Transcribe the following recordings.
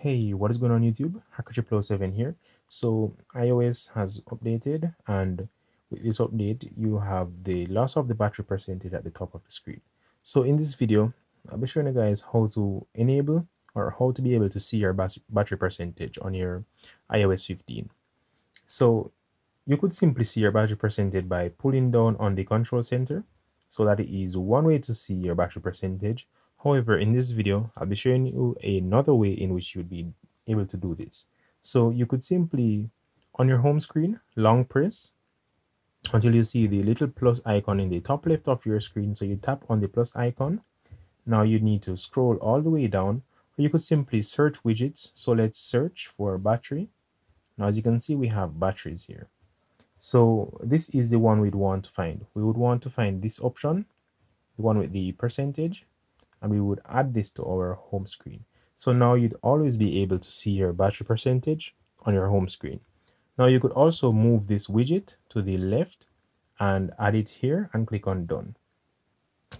Hey, what is going on YouTube? Hacker 7 here. So iOS has updated and with this update you have the loss of the battery percentage at the top of the screen. So in this video, I'll be showing you guys how to enable or how to be able to see your battery percentage on your iOS 15. So you could simply see your battery percentage by pulling down on the control center. So that is one way to see your battery percentage However, in this video, I'll be showing you another way in which you'd be able to do this. So you could simply, on your home screen, long press until you see the little plus icon in the top left of your screen. So you tap on the plus icon. Now you need to scroll all the way down or you could simply search widgets. So let's search for battery. Now as you can see, we have batteries here. So this is the one we'd want to find. We would want to find this option, the one with the percentage and we would add this to our home screen. So now you'd always be able to see your battery percentage on your home screen. Now you could also move this widget to the left and add it here and click on done.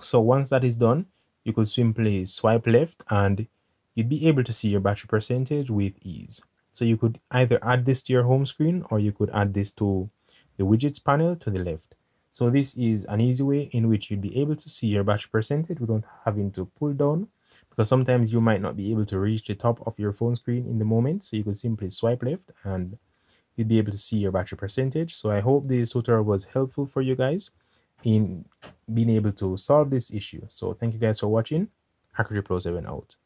So once that is done, you could simply swipe left and you'd be able to see your battery percentage with ease. So you could either add this to your home screen or you could add this to the widgets panel to the left. So this is an easy way in which you'd be able to see your battery percentage without having to pull down because sometimes you might not be able to reach the top of your phone screen in the moment. So you could simply swipe left and you'd be able to see your battery percentage. So I hope this tutorial was helpful for you guys in being able to solve this issue. So thank you guys for watching. Hacker Pro 7 out.